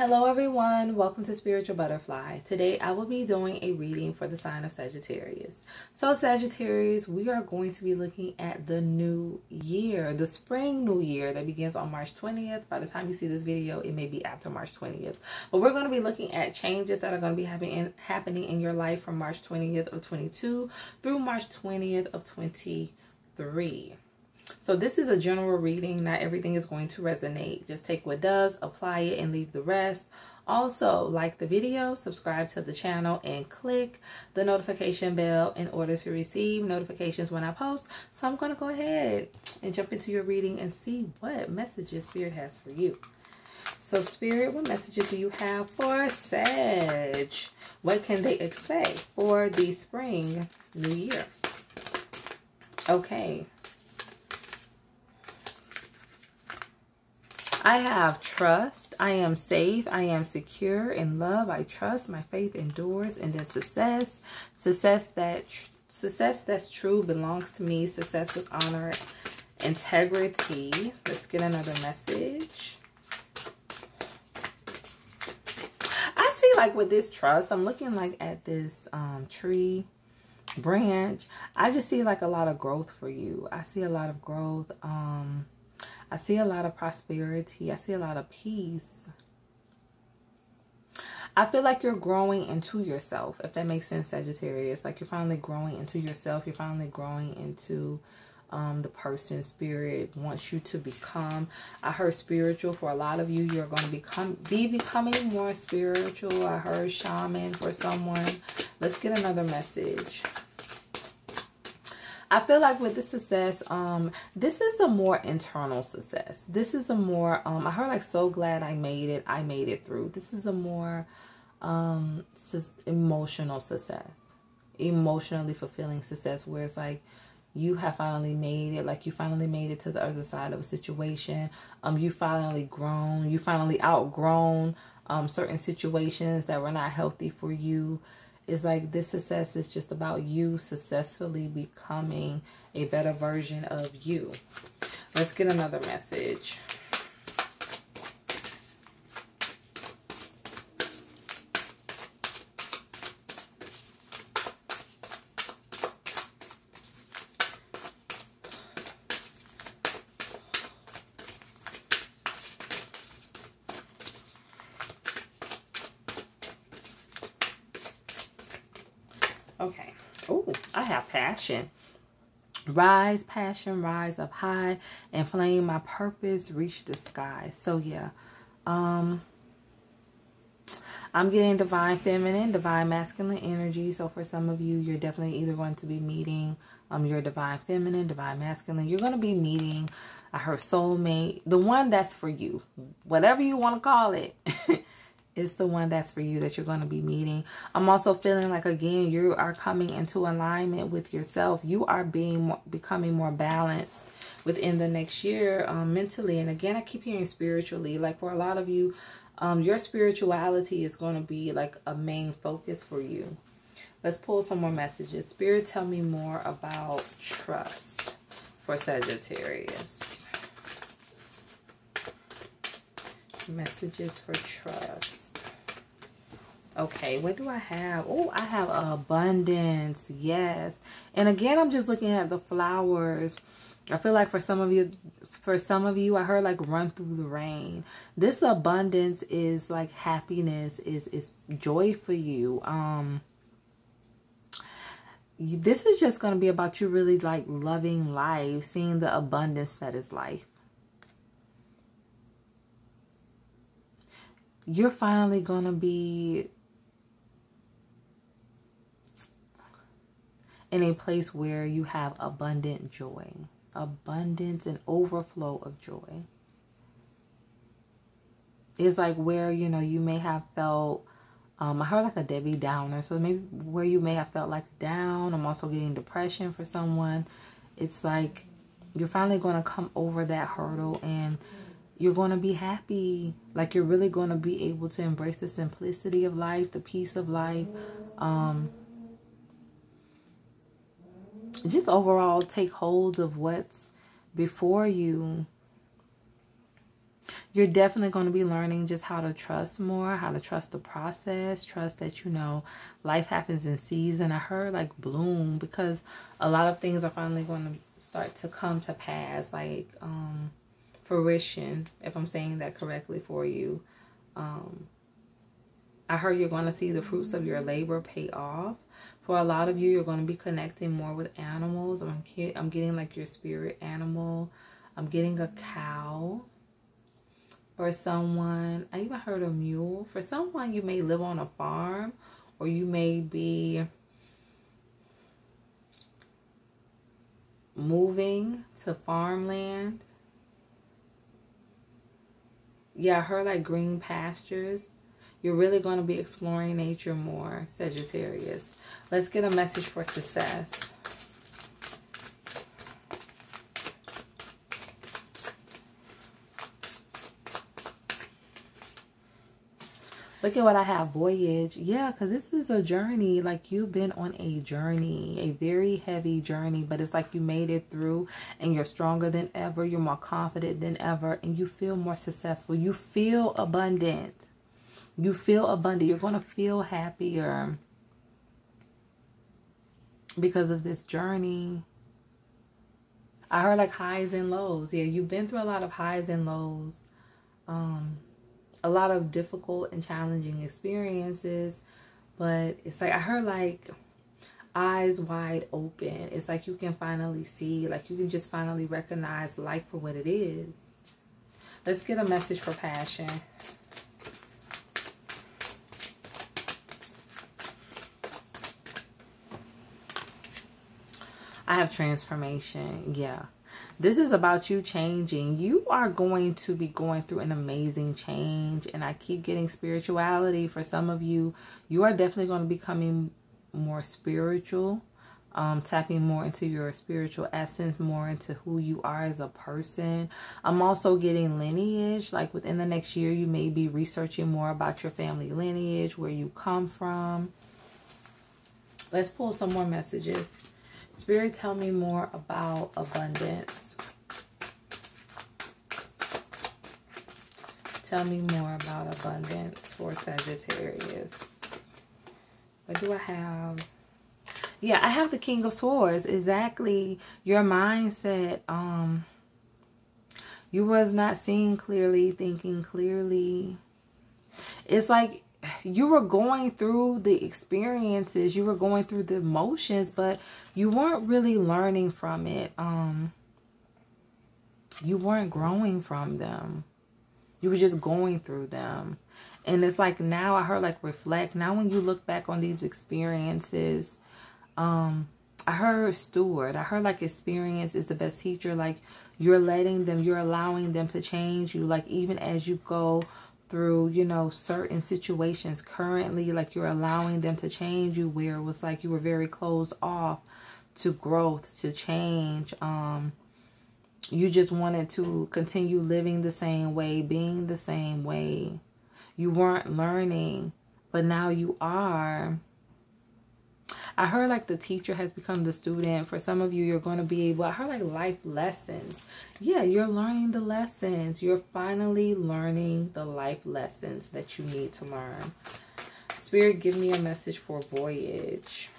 Hello everyone, welcome to Spiritureal Butterfly. Today I will be doing a reading for the sign of Sagittarius. So Sagittarius, we are going to be looking at the new year, the spring new year that begins on March 20th. By the time you see this video, it may be after March 20th. But we're going to be looking at changes that are going to be happening in, happening in your life from March 20th of 22 through March 20th of 23. So this is a general reading. Not everything is going to resonate. Just take what does, apply it, and leave the rest. Also, like the video, subscribe to the channel, and click the notification bell in order to receive notifications when I post. So I'm going to go ahead and jump into your reading and see what messages Spirit has for you. So Spirit, what messages do you have for Sag? What can they expect for the spring new year? Okay, I have trust. I am safe. I am secure in love. I trust. My faith endures. And then success. Success that success that's true belongs to me. Success with honor, integrity. Let's get another message. I see like with this trust, I'm looking like at this um, tree branch. I just see like a lot of growth for you. I see a lot of growth. Um, I see a lot of prosperity. I see a lot of peace. I feel like you're growing into yourself, if that makes sense, Sagittarius. Like you're finally growing into yourself. You're finally growing into um, the person spirit wants you to become. I heard spiritual for a lot of you. You're going to become be becoming more spiritual. I heard shaman for someone. Let's get another message. I feel like with the success, um, this is a more internal success. This is a more, um, I heard like, so glad I made it. I made it through. This is a more um, emotional success, emotionally fulfilling success where it's like, you have finally made it like you finally made it to the other side of a situation um you finally grown you finally outgrown um certain situations that were not healthy for you it's like this success is just about you successfully becoming a better version of you. Let's get another message. Okay. Oh, I have passion. Rise, passion, rise up high, and flame my purpose, reach the sky. So yeah, um, I'm getting divine feminine, divine masculine energy. So for some of you, you're definitely either going to be meeting um your divine feminine, divine masculine. You're going to be meeting uh, her soulmate, the one that's for you, whatever you want to call it. is the one that's for you that you're going to be meeting. I'm also feeling like again you are coming into alignment with yourself. You are being becoming more balanced within the next year um, mentally. And again, I keep hearing spiritually. Like for a lot of you, um, your spirituality is going to be like a main focus for you. Let's pull some more messages. Spirit, tell me more about trust for Sagittarius. Messages for trust. Okay, what do I have? Oh, I have abundance. Yes. And again, I'm just looking at the flowers. I feel like for some of you, for some of you, I heard like run through the rain. This abundance is like happiness, is is joy for you. Um, this is just going to be about you really like loving life, seeing the abundance that is life. You're finally going to be in a place where you have abundant joy, abundance and overflow of joy. It's like where, you know, you may have felt, um, I heard like a Debbie Downer. So maybe where you may have felt like down. I'm also getting depression for someone. It's like you're finally going to come over that hurdle and you're going to be happy. Like you're really going to be able to embrace the simplicity of life, the peace of life. Um, just overall take hold of what's before you. you're definitely going to be learning just how to trust more, how to trust the process, trust that, you know, life happens in season. I heard like bloom because a lot of things are finally going to start to come to pass, like um, fruition, if I'm saying that correctly for you. Um, I heard you're going to see the fruits of your labor pay off. For a lot of you, you're going to be connecting more with animals. I'm, I'm getting like your spirit animal. I'm getting a cow for someone, I even heard a mule. For someone, you may live on a farm or you may be moving to farmland. Yeah, I heard like green pastures. You're really going to be exploring nature more, Sagittarius. Let's get a message for success. Look at what I have, voyage. Yeah, because this is a journey. Like you've been on a journey, a very heavy journey, but it's like you made it through and you're stronger than ever. You're more confident than ever and you feel more successful. You feel abundant. You feel abundant. You're going to feel happier because of this journey. I heard like highs and lows. Yeah, you've been through a lot of highs and lows. Um, a lot of difficult and challenging experiences, but it's like I heard like eyes wide open. It's like you can finally see, like you can just finally recognize life for what it is. Let's get a message for passion. I have transformation. Yeah. This is about you changing. You are going to be going through an amazing change. And I keep getting spirituality. For some of you, you are definitely going to be becoming more spiritual. Um, tapping more into your spiritual essence, more into who you are as a person. I'm also getting lineage. Like within the next year, you may be researching more about your family lineage, where you come from. Let's pull some more messages. Spirit, tell me more about abundance. Tell me more about abundance for Sagittarius. What do I have? Yeah, I have the King of Swords. Exactly your mindset. Um, you was not seeing clearly, thinking clearly. It's like you were going through the experiences, you were going through the emotions, but you weren't really learning from it. Um, you weren't growing from them. You were just going through them. And it's like now I heard like reflect. Now when you look back on these experiences, um, I heard steward. I heard like experience is the best teacher. Like you're letting them, you're allowing them to change you. Like even as you go through, you know, certain situations currently, like you're allowing them to change you where it was like you were very closed off to growth, to change. Um, you just wanted to continue living the same way, being the same way. You weren't learning, but now you are. I heard like the teacher has become the student. For some of you, you're going to be able, I heard like life lessons. Yeah, you're learning the lessons. You're finally learning the life lessons that you need to learn. Spirit, give me a message for voyage.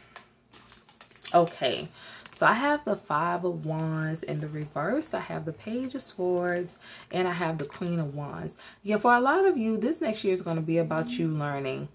Okay, so I have the Five of Wands in the reverse. I have the Page of Swords and I have the Queen of Wands. Yeah, for a lot of you, this next year is going to be about you learning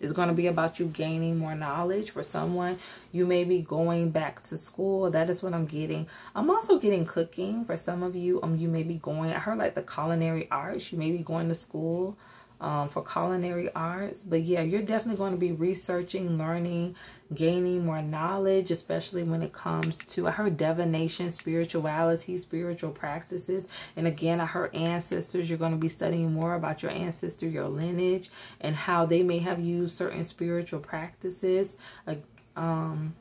it's going to be about you gaining more knowledge. For someone, you may be going back to school. That is what I'm getting. I'm also getting cooking. For some of you, um, you may be going, I heard like the culinary arts. You may be going to school um, for culinary arts. But yeah, you're definitely going to be researching, learning, gaining more knowledge, especially when it comes to, I heard divination, spirituality, spiritual practices. And again, I heard ancestors. You're going to be studying more about your ancestor, your lineage, and how they may have used certain spiritual practices. Um,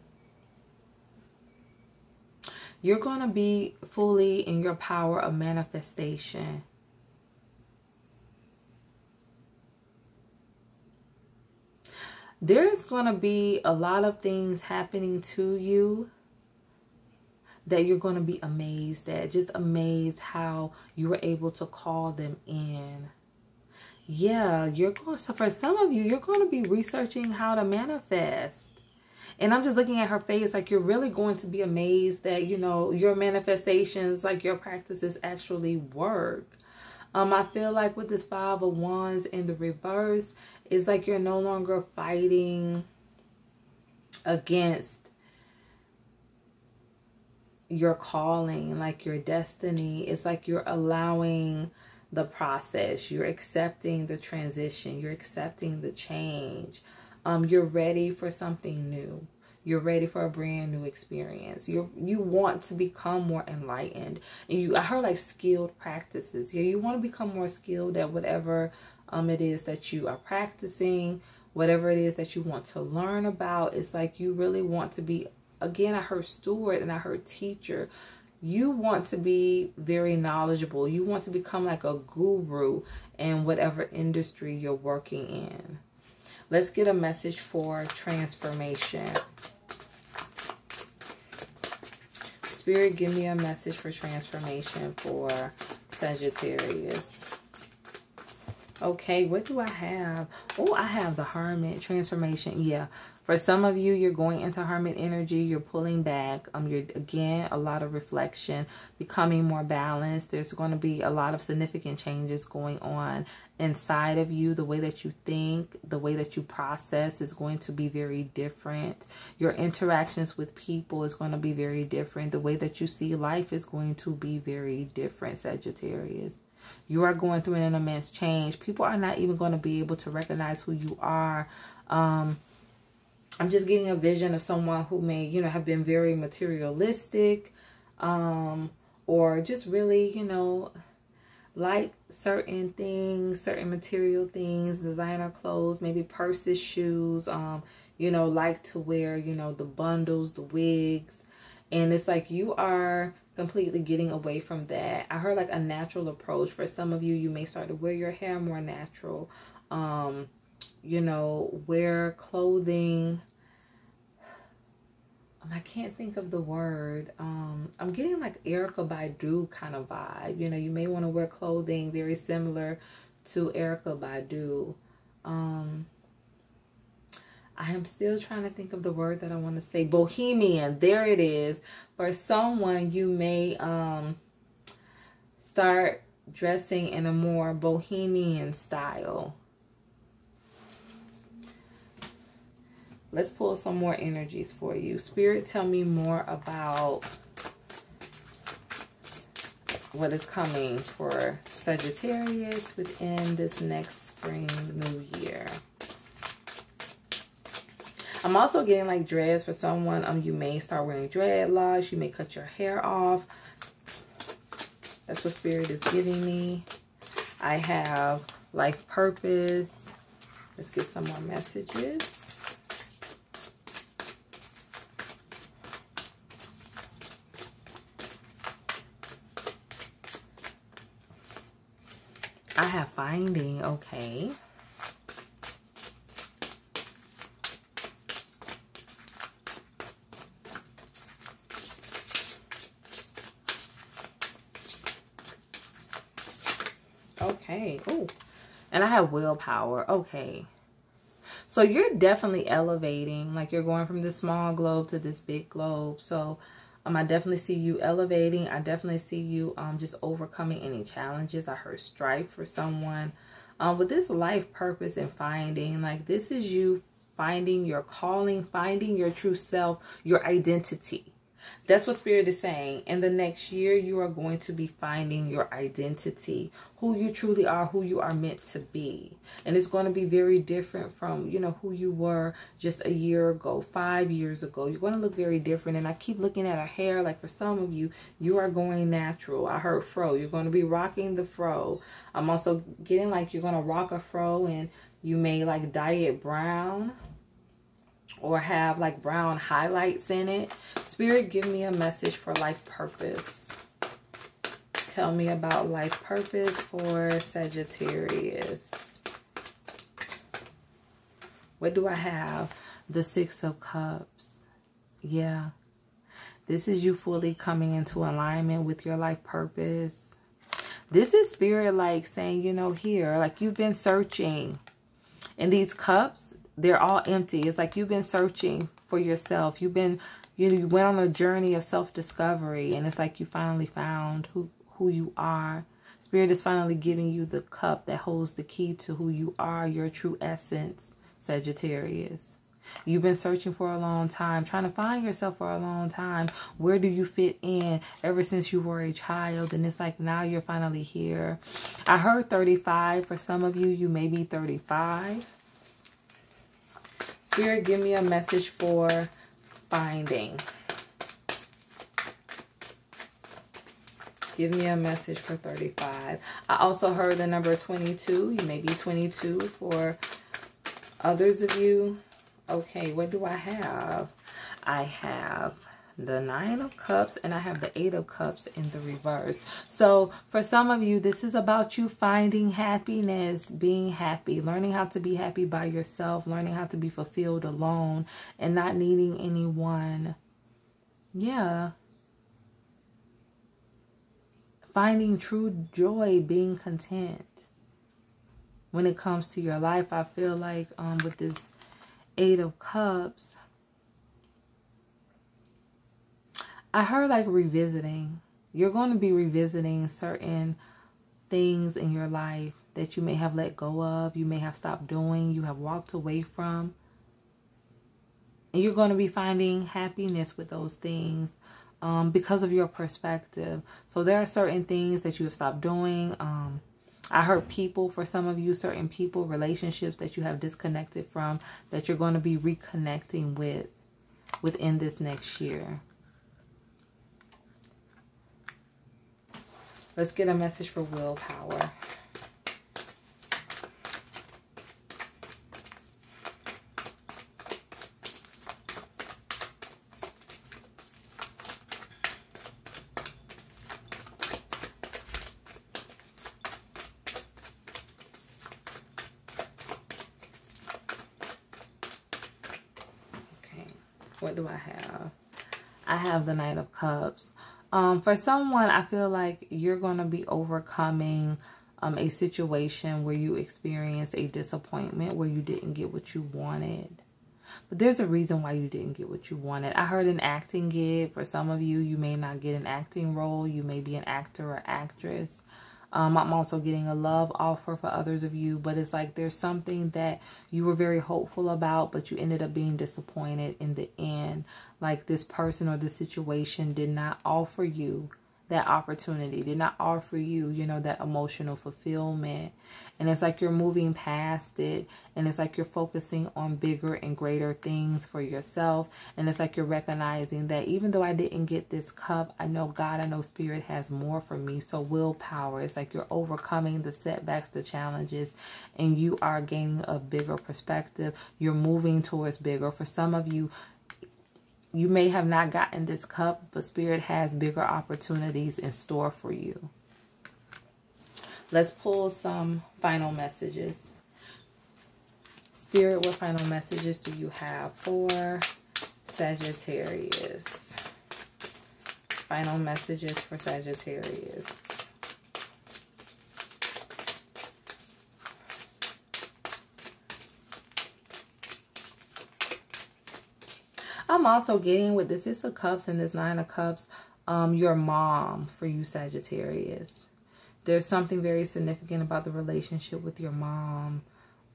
you're going to be fully in your power of manifestation. There's going to be a lot of things happening to you that you're going to be amazed at. Just amazed how you were able to call them in. Yeah, you're going, so for some of you, you're going to be researching how to manifest. And I'm just looking at her face like you're really going to be amazed that, you know, your manifestations, like your practices actually work. Um, I feel like with this five of wands in the reverse, it's like you're no longer fighting against your calling, like your destiny. It's like you're allowing the process. You're accepting the transition. You're accepting the change. Um, you're ready for something new. You're ready for a brand new experience. You you want to become more enlightened. And you I heard like skilled practices. Yeah, you want to become more skilled at whatever um it is that you are practicing, whatever it is that you want to learn about. It's like you really want to be again, I heard steward and I heard teacher. You want to be very knowledgeable. You want to become like a guru in whatever industry you're working in. Let's get a message for transformation. Spirit, give me a message for transformation for Sagittarius. Okay, what do I have? Oh, I have the Hermit transformation. Yeah, for some of you, you're going into hermit energy. You're pulling back. Um, you're again a lot of reflection, becoming more balanced. There's going to be a lot of significant changes going on inside of you. The way that you think, the way that you process is going to be very different. Your interactions with people is going to be very different. The way that you see life is going to be very different, Sagittarius. You are going through an immense change. People are not even going to be able to recognize who you are. Um, I'm just getting a vision of someone who may, you know, have been very materialistic um, or just really, you know, like certain things, certain material things, designer clothes, maybe purses, shoes, um, you know, like to wear, you know, the bundles, the wigs. And it's like you are completely getting away from that. I heard like a natural approach. For some of you, you may start to wear your hair more natural. Um, you know, wear clothing um, I can't think of the word. Um, I'm getting like Erykah Badu kind of vibe. You know, you may want to wear clothing very similar to Erykah Badu. Um, I am still trying to think of the word that I want to say. Bohemian. There it is. For someone, you may um, start dressing in a more bohemian style. Let's pull some more energies for you. Spirit, tell me more about what is coming for Sagittarius within this next spring new year. I'm also getting like dreads for someone. Um, You may start wearing dreadlocks. You may cut your hair off. That's what Spirit is giving me. I have life purpose. Let's get some more messages. I have finding, okay. Okay. Oh, and I have willpower. Okay. So you're definitely elevating. Like you're going from this small globe to this big globe. So um, I definitely see you elevating. I definitely see you um, just overcoming any challenges. I heard strife for someone. Um, with this life purpose and finding, like this is you finding your calling, finding your true self, your identity. That's what Spirit is saying. In the next year, you are going to be finding your identity, who you truly are, who you are meant to be. And it's going to be very different from, you know, who you were just a year ago, five years ago. You're going to look very different. And I keep looking at our hair. Like for some of you, you are going natural. I heard fro. You're going to be rocking the fro. I'm also getting like you're going to rock a fro and you may like dye it brown or have like brown highlights in it. Spirit, give me a message for life purpose. Tell me about life purpose for Sagittarius. What do I have? The Six of Cups. Yeah. This is you fully coming into alignment with your life purpose. This is spirit like saying, you know, here, like you've been searching. And these cups, they're all empty. It's like you've been searching for yourself. You've been, you know, you went on a journey of self-discovery. And it's like you finally found who, who you are. Spirit is finally giving you the cup that holds the key to who you are, your true essence, Sagittarius. You've been searching for a long time, trying to find yourself for a long time. Where do you fit in ever since you were a child? And it's like now you're finally here. I heard 35. For some of you, you may be 35. Spirit, give me a message for finding. Give me a message for 35. I also heard the number 22. You may be 22 for others of you. Okay, what do I have? I have the nine of cups and I have the eight of cups in the reverse. So for some of you, this is about you finding happiness, being happy, learning how to be happy by yourself, learning how to be fulfilled alone and not needing anyone. Yeah. Finding true joy, being content. When it comes to your life, I feel like um, with this Eight of Cups, I heard like revisiting. You're going to be revisiting certain things in your life that you may have let go of, you may have stopped doing, you have walked away from. And you're going to be finding happiness with those things um, because of your perspective. So there are certain things that you have stopped doing. Um, I heard people, for some of you, certain people, relationships that you have disconnected from that you're going to be reconnecting with within this next year. Let's get a message for willpower. what do I have? I have the Knight of Cups. Um, for someone, I feel like you're going to be overcoming um, a situation where you experience a disappointment, where you didn't get what you wanted. But there's a reason why you didn't get what you wanted. I heard an acting gig. For some of you, you may not get an acting role. You may be an actor or actress. Um, I'm also getting a love offer for others of you, but it's like there's something that you were very hopeful about, but you ended up being disappointed in the end. Like this person or this situation did not offer you that opportunity, did not offer you, you know, that emotional fulfillment. And it's like you're moving past it. And it's like you're focusing on bigger and greater things for yourself. And it's like you're recognizing that even though I didn't get this cup, I know God, I know Spirit has more for me. So willpower, it's like you're overcoming the setbacks, the challenges, and you are gaining a bigger perspective. You're moving towards bigger. For some of you, you may have not gotten this cup, but Spirit has bigger opportunities in store for you. Let's pull some final messages. Spirit, what final messages do you have for Sagittarius? Final messages for Sagittarius. I'm also getting with this Six of Cups and this Nine of Cups, um, your mom for you Sagittarius. There's something very significant about the relationship with your mom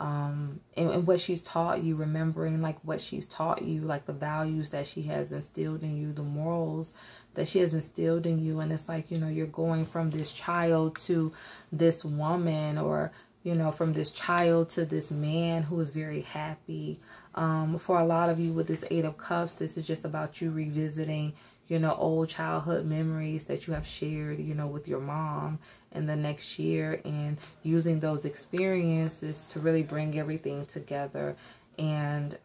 um, and, and what she's taught you, remembering like what she's taught you, like the values that she has instilled in you, the morals that she has instilled in you. And it's like, you know, you're going from this child to this woman or, you know, from this child to this man who is very happy. Um, for a lot of you with this Eight of Cups, this is just about you revisiting, you know, old childhood memories that you have shared, you know, with your mom in the next year and using those experiences to really bring everything together and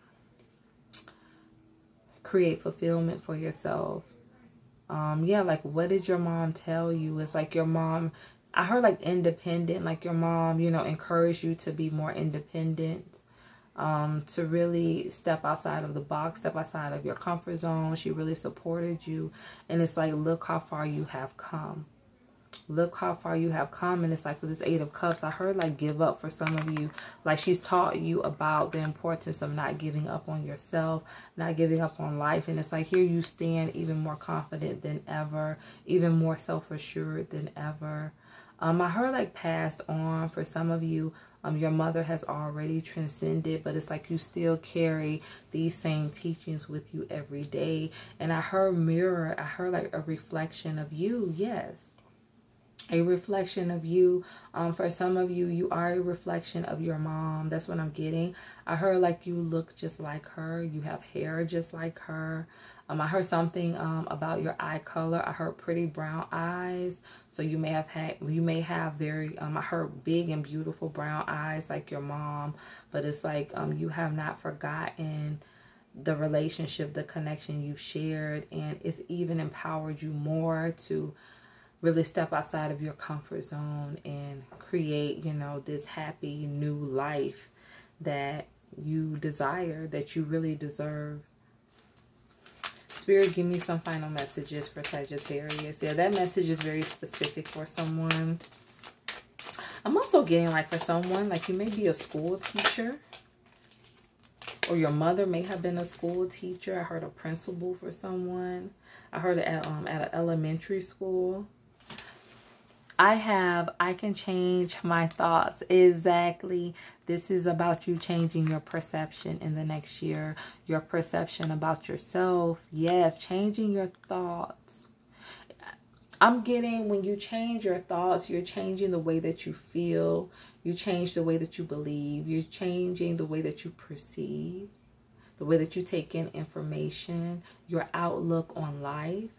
create fulfillment for yourself. Um, yeah, like what did your mom tell you? It's like your mom, I heard like independent, like your mom, you know, encouraged you to be more independent um, to really step outside of the box, step outside of your comfort zone. She really supported you. And it's like, look how far you have come. Look how far you have come. And it's like with this Eight of Cups, I heard like give up for some of you. Like she's taught you about the importance of not giving up on yourself, not giving up on life. And it's like here you stand even more confident than ever, even more self-assured than ever. Um, I heard like passed on for some of you um, your mother has already transcended, but it's like you still carry these same teachings with you every day. And I heard mirror, I heard like a reflection of you, yes. A reflection of you. Um, for some of you, you are a reflection of your mom. That's what I'm getting. I heard like you look just like her. You have hair just like her. Um, I heard something um, about your eye color. I heard pretty brown eyes. So you may have had, you may have very, um, I heard big and beautiful brown eyes like your mom. But it's like um, you have not forgotten the relationship, the connection you've shared. And it's even empowered you more to really step outside of your comfort zone and create, you know, this happy new life that you desire, that you really deserve. Spirit, give me some final messages for Sagittarius. Yeah, that message is very specific for someone. I'm also getting like for someone, like you may be a school teacher or your mother may have been a school teacher. I heard a principal for someone. I heard it at, um, at an elementary school. I have, I can change my thoughts. Exactly. This is about you changing your perception in the next year. Your perception about yourself. Yes, changing your thoughts. I'm getting when you change your thoughts, you're changing the way that you feel. You change the way that you believe. You're changing the way that you perceive, the way that you take in information, your outlook on life.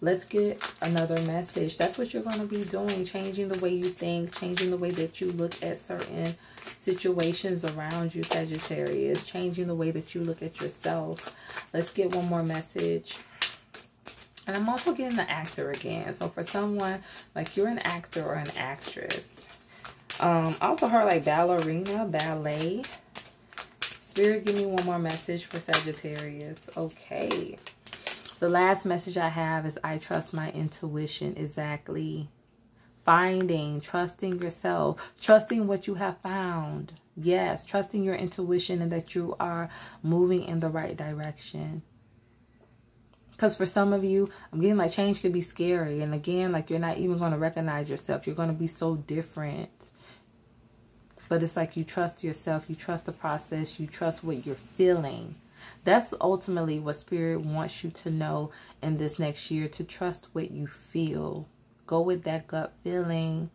Let's get another message. That's what you're going to be doing. Changing the way you think. Changing the way that you look at certain situations around you, Sagittarius. Changing the way that you look at yourself. Let's get one more message. And I'm also getting the actor again. So for someone, like you're an actor or an actress. Um, I also heard like ballerina, ballet. Spirit, give me one more message for Sagittarius. Okay. The last message I have is I trust my intuition. Exactly. Finding, trusting yourself, trusting what you have found. Yes, trusting your intuition and that you are moving in the right direction. Because for some of you, I'm getting like change could be scary. And again, like you're not even going to recognize yourself. You're going to be so different. But it's like you trust yourself. You trust the process. You trust what you're feeling. That's ultimately what Spirit wants you to know in this next year to trust what you feel. Go with that gut feeling.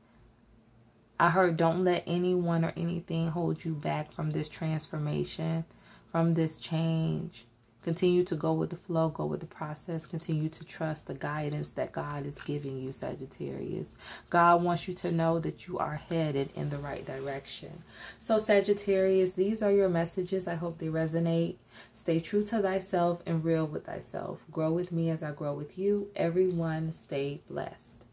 I heard don't let anyone or anything hold you back from this transformation, from this change. Continue to go with the flow, go with the process. Continue to trust the guidance that God is giving you, Sagittarius. God wants you to know that you are headed in the right direction. So, Sagittarius, these are your messages. I hope they resonate. Stay true to thyself and real with thyself. Grow with me as I grow with you. Everyone, stay blessed.